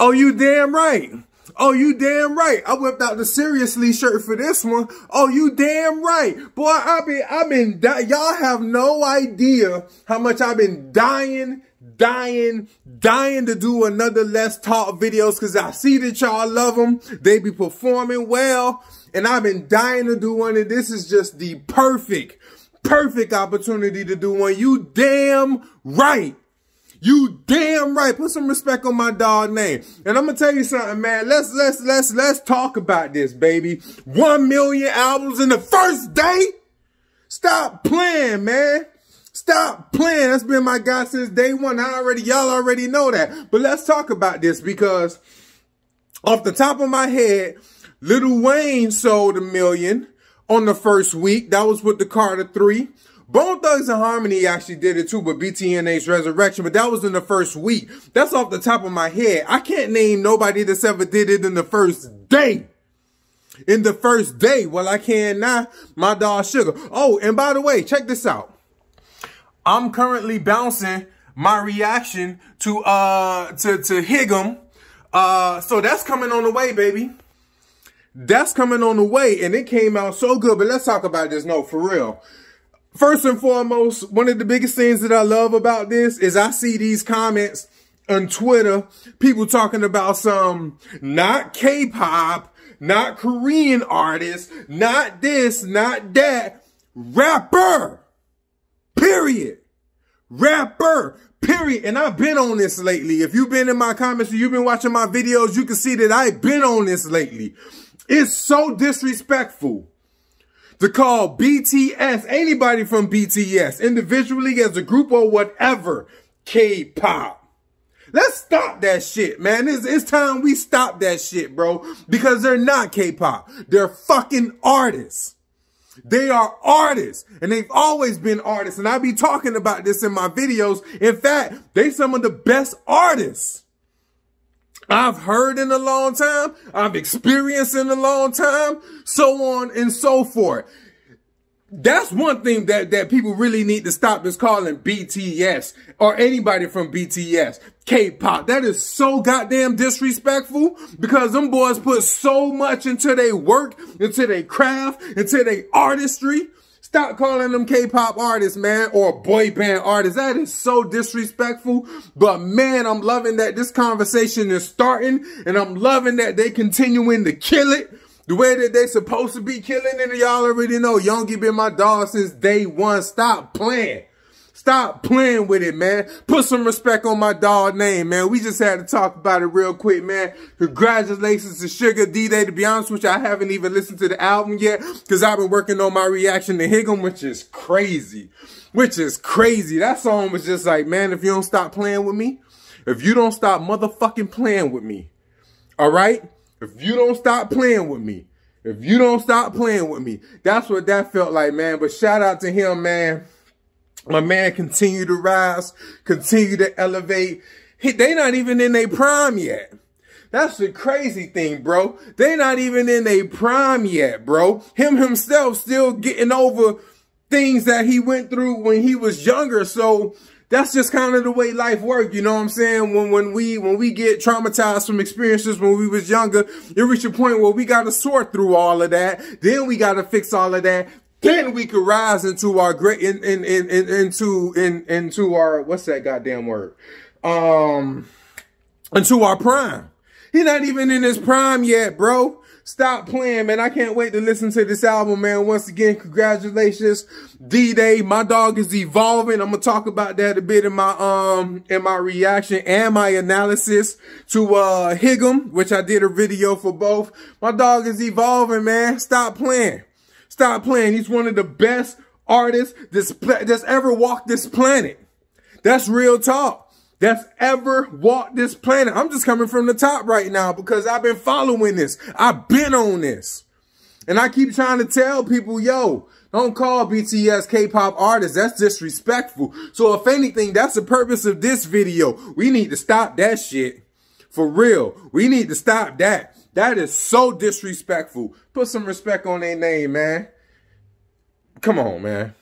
Oh, you damn right. Oh, you damn right. I whipped out the seriously shirt for this one. Oh, you damn right. Boy, I've been, I've been, y'all have no idea how much I've been dying, dying, dying to do another Let's Talk videos because I see that y'all love them. They be performing well. And I've been dying to do one. And this is just the perfect, perfect opportunity to do one. You damn right. You damn right. Put some respect on my dog name. And I'm gonna tell you something, man. Let's let's let's let's talk about this, baby. One million albums in the first day. Stop playing, man. Stop playing. That's been my guy since day one. I already, y'all already know that. But let's talk about this because off the top of my head, Lil Wayne sold a million on the first week. That was with the Carter 3. Bone Thugs-n-Harmony actually did it too, but BTNH Resurrection, but that was in the first week. That's off the top of my head. I can't name nobody that's ever did it in the first day. In the first day. Well, I can now. My dog Suga. Oh, and by the way, check this out. I'm currently bouncing my reaction to uh to to Haegeum. Uh so that's coming on the way, baby. That's coming on the way, and it came out so good. But let's talk about this note for real. First and foremost, one of the biggest things that I love about this is I see these comments on Twitter, people talking about some not K-pop, not Korean artists, not this, not that, rapper, period. Rapper, period. And I've been on this lately. If you've been in my comments you've been watching my videos, you can see that I've been on this lately. It's so disrespectful to call BTS, anybody from BTS, individually as a group or whatever, K-pop. Let's stop that shit, man. It's, it's time we stop that shit, bro. Because they're not K-pop. They're fucking artists. They are artists and they've always been artists. And I be talking about this in my videos. In fact, they some of the best artists. I've heard in a long time. I've experienced in a long time. So on and so forth. That's one thing that, that people really need to stop is calling BTS or anybody from BTS K-pop. That is so goddamn disrespectful because them boys put so much into their work, into their craft, into their artistry. Stop calling them K-pop artists, man, or boy band artists. That is so disrespectful. But man, I'm loving that this conversation is starting and I'm loving that they continuing to kill it the way that they supposed to be killing it. Y'all already know Yoongi been my dog since day one. Stop playing. Stop playing with it, man. Put some respect on my dog name, man. We just had to talk about it real quick, man. Congratulations to Suga D-Day. To be honest with you, I haven't even listened to the album yet because I've been working on my reaction to Haegeum, which is crazy. Which is crazy. That song was just like, man, if you don't stop playing with me, if you don't stop motherfucking playing with me, all right? If you don't stop playing with me, if you don't stop playing with me, that's what that felt like, man. But shout out to him, man. My man continue to rise, continue to elevate. He, they not even in their prime yet. That's the crazy thing, bro. They not even in their prime yet, bro. Him himself still getting over things that he went through when he was younger. So that's just kind of the way life works. You know what I'm saying? When when we when we get traumatized from experiences when we was younger, it reach a point where we got to sort through all of that. Then we got to fix all of that then we could rise into our great in, in, in, in, into in into our what's that goddamn word? Um into our prime. He's not even in his prime yet bro. Stop playing man. I can't wait to listen to this album man. Once again congratulations. D-day my dog is evolving. I'm gonna talk about that a bit in my um in my reaction and my analysis to uh Haegeum which i did a video for both. My dog is evolving man. Stop playing Stop playing. He's one of the best artists that's, that's ever walked this planet. That's real talk. That's ever walked this planet. I'm just coming from the top right now because I've been following this. I've been on this. And I keep trying to tell people, yo, don't call BTS K-pop artists. That's disrespectful. So if anything, that's the purpose of this video. We need to stop that shit. For real. We need to stop that. That is so disrespectful. Put some respect on their name, man. Come on, man.